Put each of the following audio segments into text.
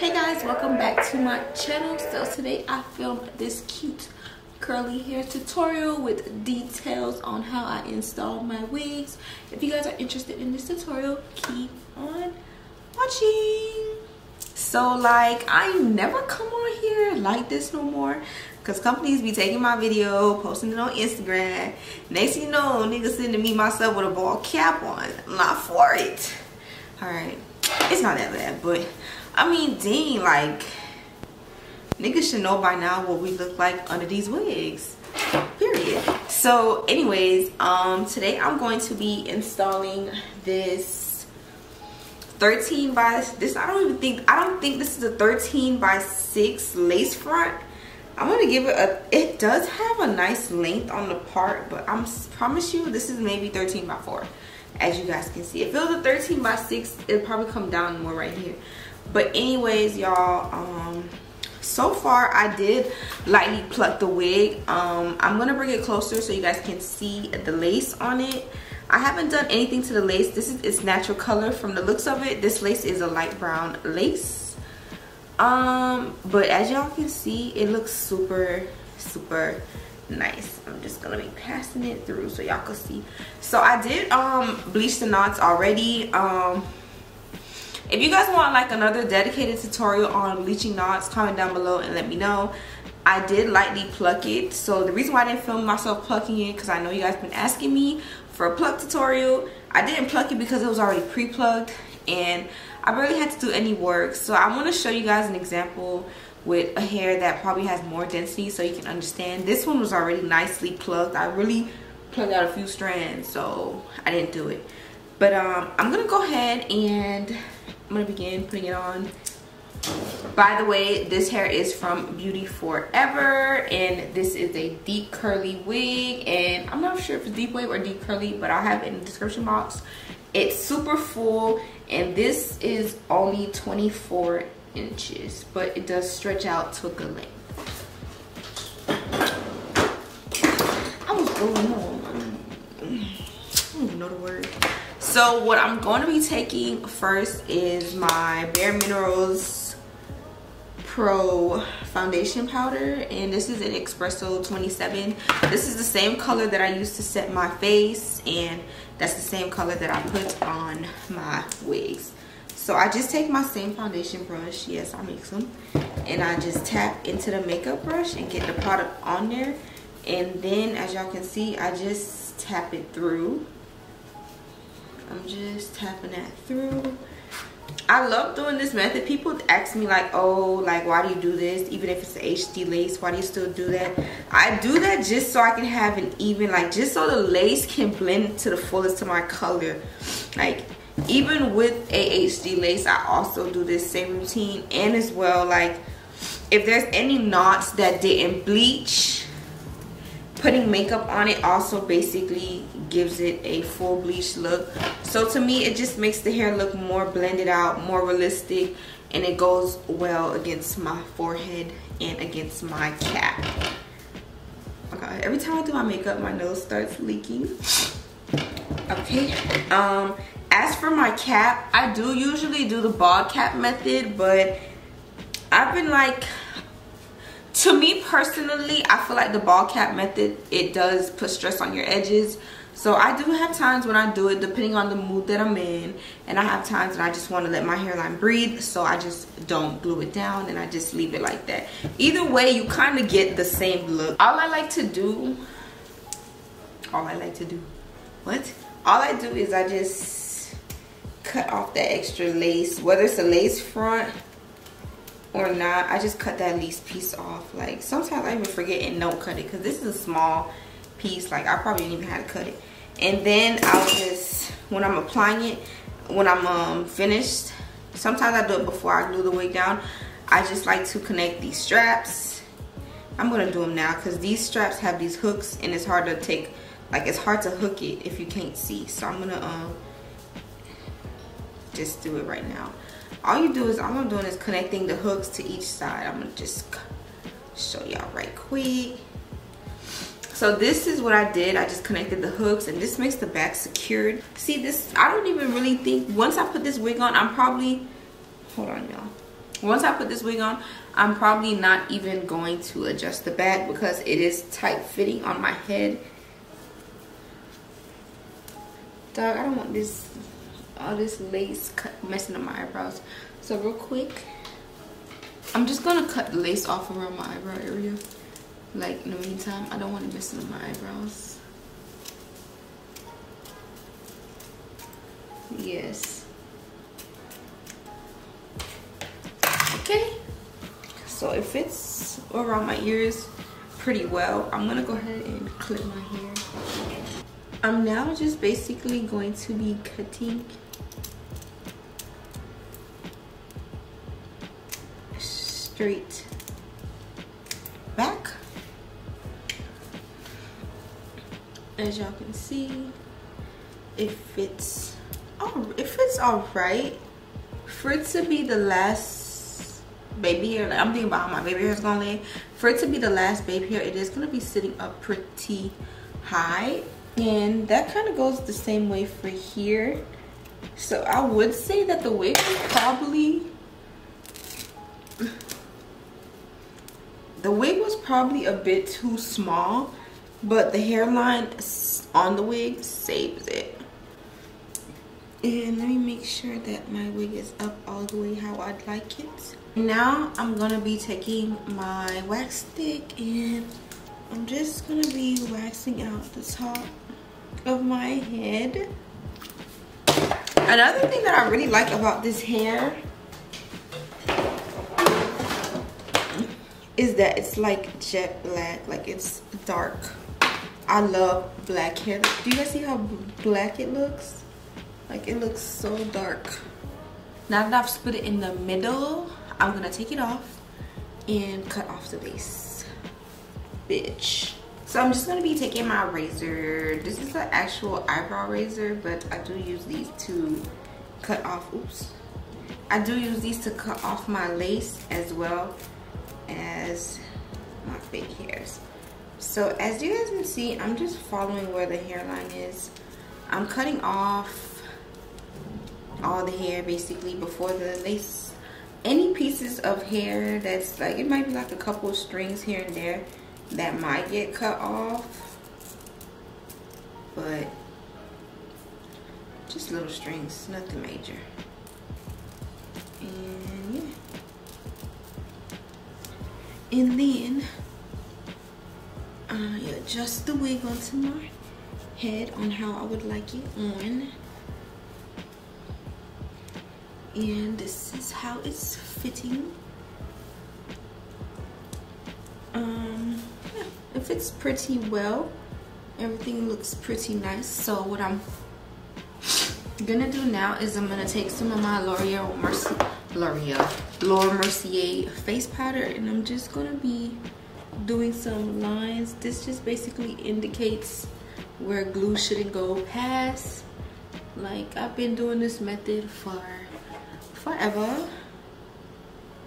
hey guys welcome back to my channel. So today i filmed this cute curly hair tutorial with details on how i install my wigs. If you guys are interested in this tutorial keep on watching. So like i never come on here like this no more because companies be taking my video posting it on instagram. Next you know niggas sending me myself with a ball cap on. I'm not for it. All right. It's not that bad but i mean dang like niggas should know by now what we look like under these wigs. Period. So anyways um today i'm going to be installing this 13 by this i don't even think i don't think this is a 13 by 6 lace front. I'm gonna give it a it does have a nice length on the part but i'm promise you this is maybe 13 by 4 as you guys can see. If it was a 13 by 6 it'd probably come down more right here but anyways y'all um so far i did lightly pluck the wig. Um i'm gonna bring it closer so you guys can see the lace on it. I haven't done anything to the lace. This is its natural color from the looks of it. This lace is a light brown lace. Um but as y'all can see it looks super super nice. I'm just gonna be passing it through so y'all can see. So i did um bleach the knots already. Um if you guys want like another dedicated tutorial on bleaching knots comment down below and let me know. I did lightly pluck it. So the reason why i didn't film myself plucking it because i know you guys been asking me for a pluck tutorial. I didn't pluck it because it was already pre-plucked and i barely had to do any work. So i want to show you guys an example with a hair that probably has more density so you can understand. This one was already nicely plucked. I really plucked out a few strands so i didn't do it. But um i'm gonna go ahead and I'm gonna begin putting it on. By the way, this hair is from Beauty Forever and this is a deep curly wig and I'm not sure if it's deep wave or deep curly but I'll have it in the description box. It's super full and this is only 24 inches but it does stretch out to a good length. I was going on. I don't even know the word. So what I'm going to be taking first is my Bare Minerals Pro foundation powder and this is an Espresso 27. This is the same color that I used to set my face and that's the same color that I put on my wigs. So I just take my same foundation brush, yes I mix them, and I just tap into the makeup brush and get the product on there and then as y'all can see I just tap it through I'm just tapping that through. I love doing this method. People ask me like, oh, like why do you do this? Even if it's HD lace, why do you still do that? I do that just so I can have an even, like just so the lace can blend to the fullest to my color. Like even with a HD lace, I also do this same routine. And as well, like if there's any knots that didn't bleach, putting makeup on it also basically gives it a full bleach look. So to me it just makes the hair look more blended out more realistic and it goes well against my forehead and against my cap. Okay every time i do my makeup my nose starts leaking. Okay um as for my cap i do usually do the ball cap method but i've been like to me personally i feel like the ball cap method it does put stress on your edges so i do have times when i do it depending on the mood that i'm in. And i have times that i just want to let my hairline breathe so i just don't glue it down and i just leave it like that. Either way you kind of get the same look. All i like to do all i like to do what? All i do is i just cut off that extra lace whether it's a lace front or not i just cut that lace piece off. Like sometimes i even forget and don't cut it because this is a small piece like i probably didn't even have to cut it. And then i'll just when i'm applying it when i'm um, finished sometimes i do it before i glue the wig down i just like to connect these straps. I'm gonna do them now because these straps have these hooks and it's hard to take like it's hard to hook it if you can't see. So i'm gonna um just do it right now. All you do is all I'm doing is connecting the hooks to each side. I'm gonna just show y'all right quick so this is what I did I just connected the hooks and this makes the back secured see this I don't even really think once I put this wig on I'm probably hold on y'all once I put this wig on, I'm probably not even going to adjust the back because it is tight fitting on my head. Dog, I don't want this, all this lace messing up my eyebrows. So real quick, I'm just gonna cut the lace off around my eyebrow area. Like in the meantime, I don't want to mess up my eyebrows. Yes. Okay. So it fits around my ears pretty well. I'm gonna go ahead and clip my hair. I'm now just basically going to be cutting straight As y'all can see, it fits, oh, it fits all right. For it to be the last baby hair, like I'm thinking about how my baby hair is gonna lay. For it to be the last baby hair, it is gonna be sitting up pretty high. And that kind of goes the same way for here. So I would say that the wig probably the wig was probably a bit too small but the hairline on the wig saves it. And let me make sure that my wig is up all the way how I'd like it. Now I'm gonna be taking my wax stick and I'm just gonna be waxing out the top of my head. Another thing that I really like about this hair is that it's like jet black like it's dark i love black hair. Do you guys see how black it looks? Like it looks so dark. Now that i've split it in the middle i'm gonna take it off and cut off the base. Bitch. So i'm just gonna be taking my razor. This is an actual eyebrow razor but i do use these to cut off. Oops. I do use these to cut off my lace as well as my fake hairs. So as you guys can see, I'm just following where the hairline is. I'm cutting off all the hair basically before the lace. Any pieces of hair that's like, it might be like a couple strings here and there that might get cut off. But just little strings, nothing major. And yeah and then I adjust the wig onto my head on how I would like it on. And this is how it's fitting. Um yeah, it fits pretty well. Everything looks pretty nice. So what I'm gonna do now is I'm gonna take some of my L'Oreal Mercier L'Oreal Laura Mercier face powder and I'm just gonna be doing some lines. This just basically indicates where glue shouldn't go past. Like I've been doing this method for forever.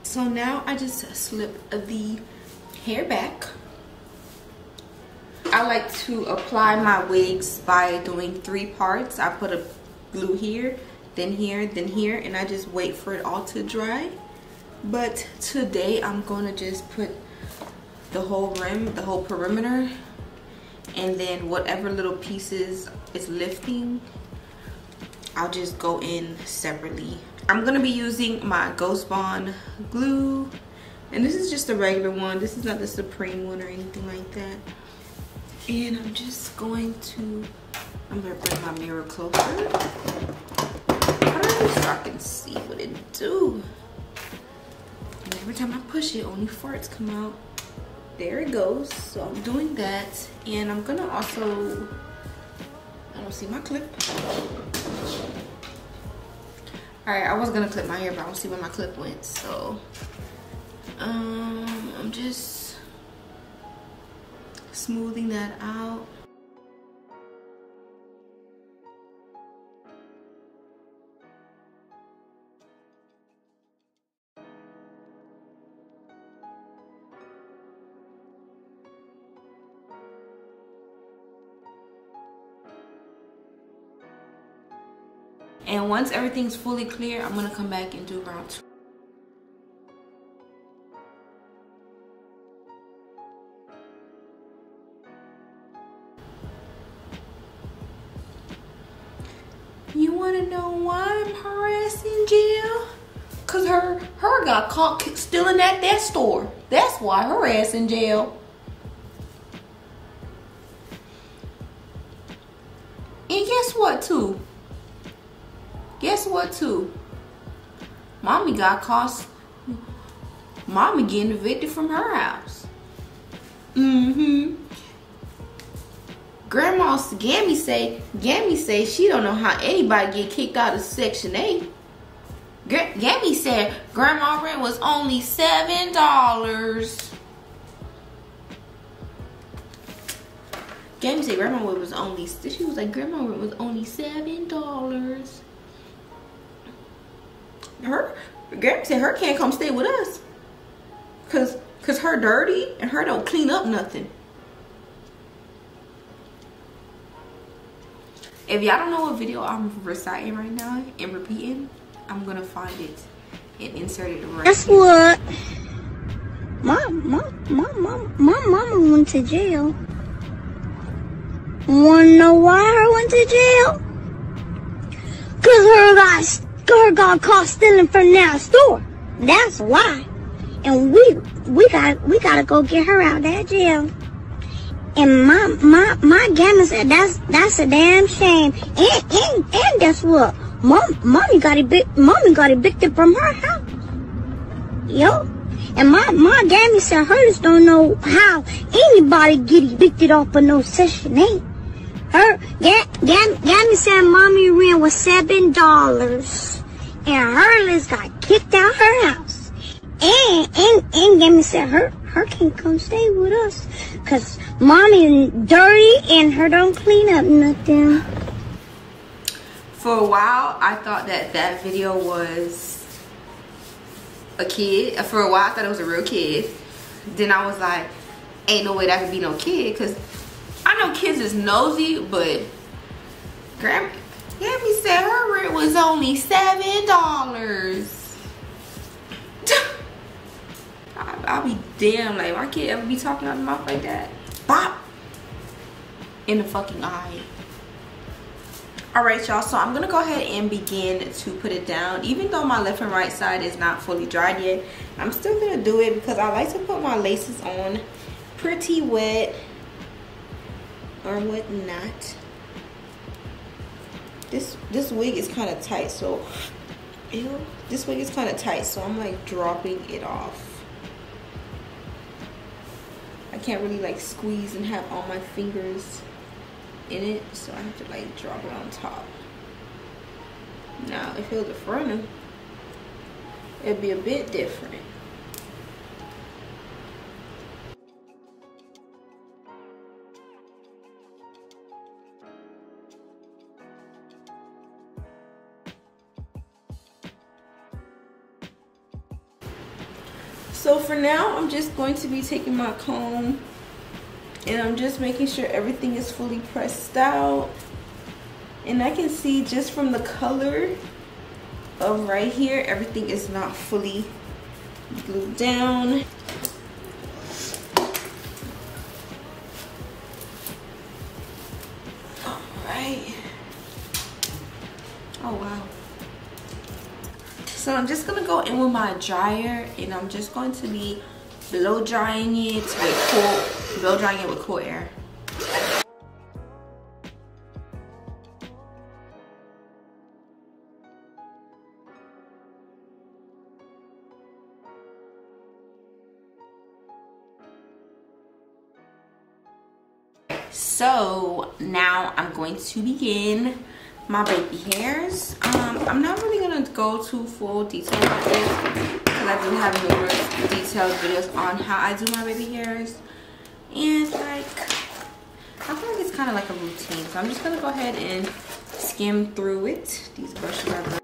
So now I just slip the hair back. I like to apply my wigs by doing three parts. I put a glue here then here then here and I just wait for it all to dry. But today I'm to just put the whole rim the whole perimeter and then whatever little pieces is lifting I'll just go in separately I'm gonna be using my Ghost Bond glue and this is just a regular one this is not the Supreme one or anything like that and I'm just going to I'm gonna bring my mirror closer so I can see what it do. And every time I push it, only farts come out. There it goes. So I'm doing that. And I'm gonna also, I don't see my clip. All right, I was gonna clip my hair, but I don't see where my clip went. So, um, I'm just smoothing that out. And once everything's fully clear, I'm gonna come back and do round two. You wanna know why I'm harassing Jill? Cause her, her got caught stealing at that store. That's why her ass in jail. And guess what too? Too? Mommy got caught. Mommy getting evicted from her house. Mm-hmm. Grandma Gammy say, Gammy say she don't know how anybody get kicked out of Section 8. Gammy said grandma rent was only seven dollars. Gammy said grandma rent was only she was like grandma rent was only seven dollars. Her Gammy said her can't come stay with us. Cause cause her dirty and her don't clean up nothing. If y'all don't know what video I'm reciting right now and repeating, I'm gonna find it and insert it right. Guess what? My my my mom my mama went to jail. Wanna know why her went to jail? Cause her got her got caught stealing from that store. That's why. And we we got we gotta go get her out that jail. And my my my gamma said that's that's a damn shame. And and and guess what? Mom, mommy got evicted. Mommy got evicted from her house. Yo, and my my gammy said hers don't know how anybody get evicted off of no session eight. Her gam, gam, gammy said mommy rent was seven dollars, and her list got kicked out her house. And and and gammy said her her can't come stay with us, cause mommy dirty and her don't clean up nothing. For a while i thought that that video was a kid. For a while i thought it was a real kid. Then i was like ain't no way that could be no kid because i know kids is nosy but Grammy, Grammy said her rent was only seven dollars. I'll be damn like my kid ever be talking out of mouth like that? Bop. In the fucking eye. All right y'all so i'm gonna go ahead and begin to put it down. Even though my left and right side is not fully dried yet i'm still gonna do it because i like to put my laces on pretty wet or whatnot this this wig is kind of tight so ew, this wig is kind of tight so i'm like dropping it off. I can't really like squeeze and have all my fingers in it so I have to like drop it on top. Now if it was a front it'd be a bit different So for now, I'm just going to be taking my comb and I'm just making sure everything is fully pressed out. And I can see just from the color of right here everything is not fully glued down so I'm just gonna go in with my dryer and I'm just going to be blow drying it with cool, blow drying it with cool air. So now I'm going to begin my baby hairs. Um, I'm not really gonna go too full detail on this because I do have numerous detailed videos on how I do my baby hairs. And like, I feel like it's kind of like a routine. So I'm just going to go ahead and skim through it. These brushes are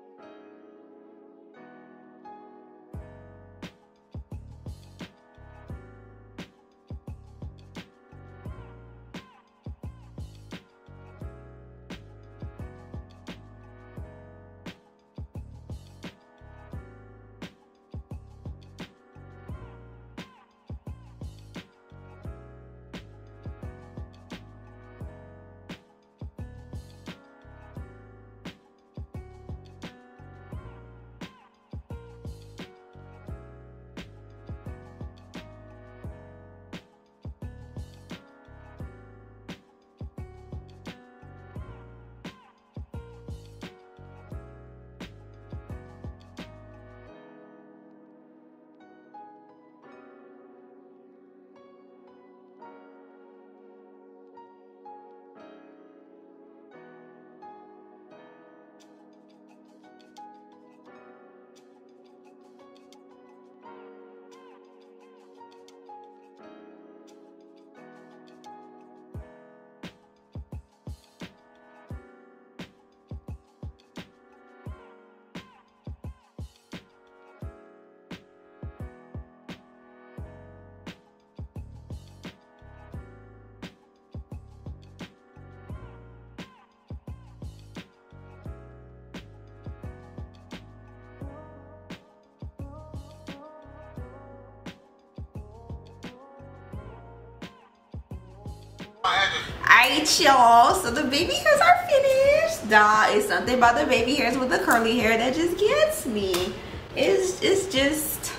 Alright, y'all. So the baby hairs are finished. Nah, it's something about the baby hairs with the curly hair that just gets me. It's, it's just...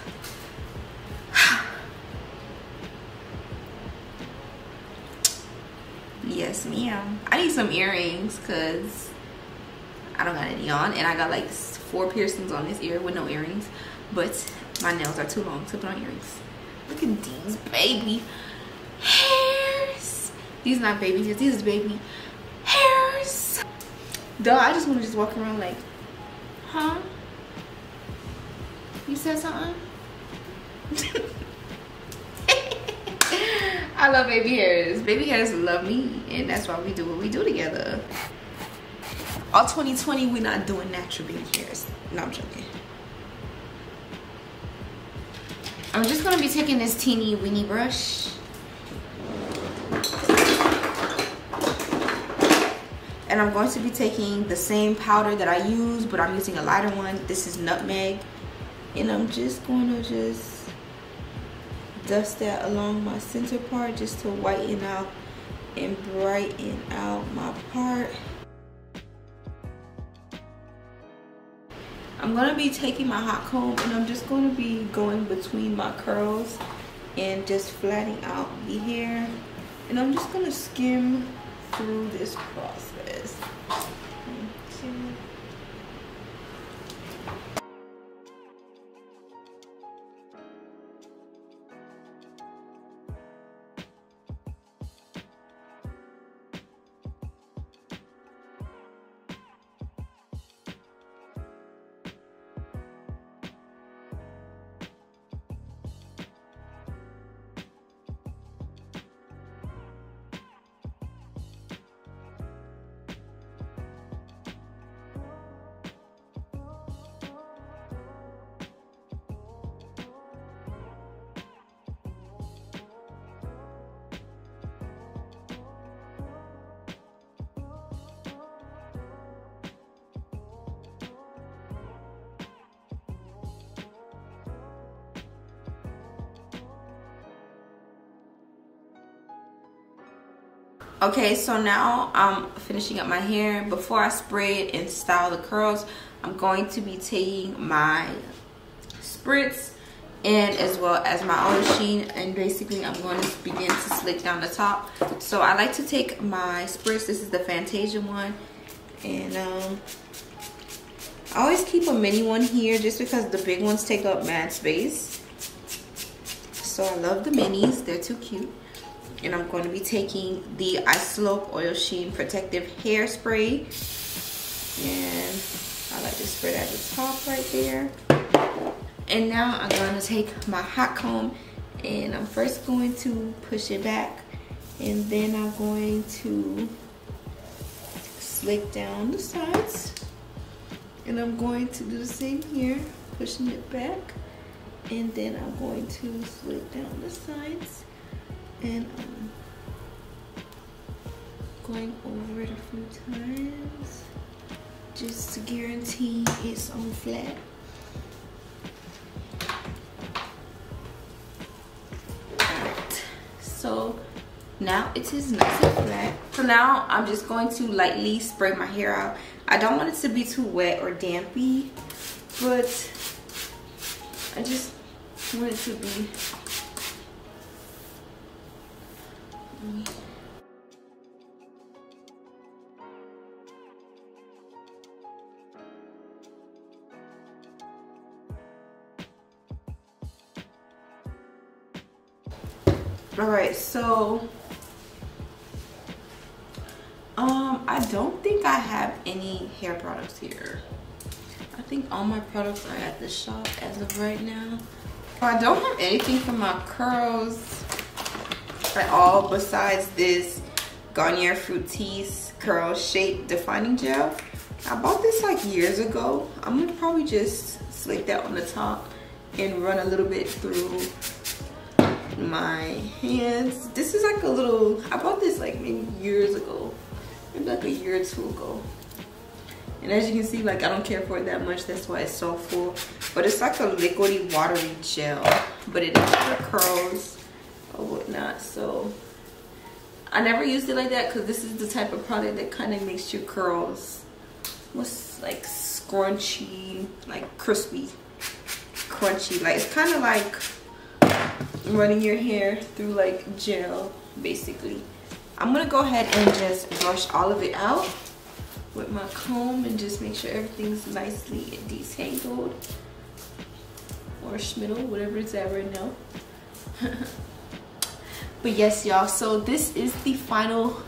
yes, ma'am. I need some earrings because I don't got any on. And I got like four piercings on this ear with no earrings. But my nails are too long to put on earrings. Look at these baby. These not baby hairs. These is baby hairs. Duh, I just want to just walk around like, huh? You said something? I love baby hairs. Baby hairs love me, and that's why we do what we do together. All 2020, we're not doing natural baby hairs. No, I'm joking. I'm just gonna be taking this teeny weeny brush. And I'm going to be taking the same powder that I use, but I'm using a lighter one. This is nutmeg. And I'm just going to just dust that along my center part just to whiten out and brighten out my part. I'm gonna be taking my hot comb and I'm just gonna be going between my curls and just flattening out the hair. And I'm just gonna skim through this process. Okay, so now I'm finishing up my hair. Before I spray it and style the curls, I'm going to be taking my spritz and as well as my oil sheen and basically I'm going to begin to slick down the top. So I like to take my spritz, this is the Fantasia one and um, I always keep a mini one here just because the big ones take up mad space. So I love the minis, they're too cute and I'm going to be taking the Isotope Oil Sheen Protective Hairspray. And I like to spread at the top right there. And now I'm going to take my hot comb and I'm first going to push it back. And then I'm going to slick down the sides. And I'm going to do the same here pushing it back. And then I'm going to slick down the sides and um, going over it a few times just to guarantee it's on flat. So now it is nice and flat. So now I'm just going to lightly spray my hair out. I don't want it to be too wet or dampy, but I just want it to be all right so um i don't think i have any hair products here i think all my products are at the shop as of right now i don't have anything for my curls at all besides this Garnier Fructis Curl Shape Defining Gel. I bought this like years ago. I'm gonna probably just slick that on the top and run a little bit through my hands. This is like a little, I bought this like maybe years ago, maybe like a year or two ago. And as you can see, like I don't care for it that much. That's why it's so full. But it's like a liquidy, watery gel. But it never curls or whatnot. So I never used it like that because this is the type of product that kind of makes your curls what's like scrunchy, like crispy, crunchy. Like it's kind of like running your hair through like gel basically. I'm gonna go ahead and just brush all of it out with my comb and just make sure everything's nicely detangled or schmiddle, whatever it's at right now. but yes y'all so this is the final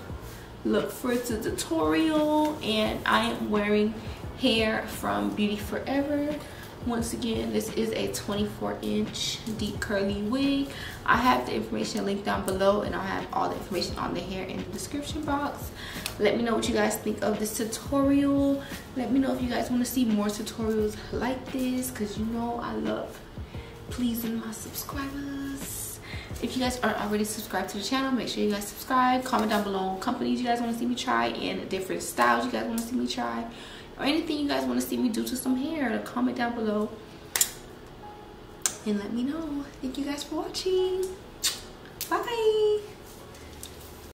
look for the tutorial and i am wearing hair from beauty forever once again this is a 24 inch deep curly wig. I have the information linked down below and i'll have all the information on the hair in the description box. Let me know what you guys think of this tutorial. Let me know if you guys want to see more tutorials like this because you know i love pleasing my subscribers. If you guys aren't already subscribed to the channel make sure you guys subscribe. Comment down below companies you guys want to see me try and different styles you guys want to see me try or anything you guys want to see me do to some hair comment down below. And let me know. Thank you guys for watching. Bye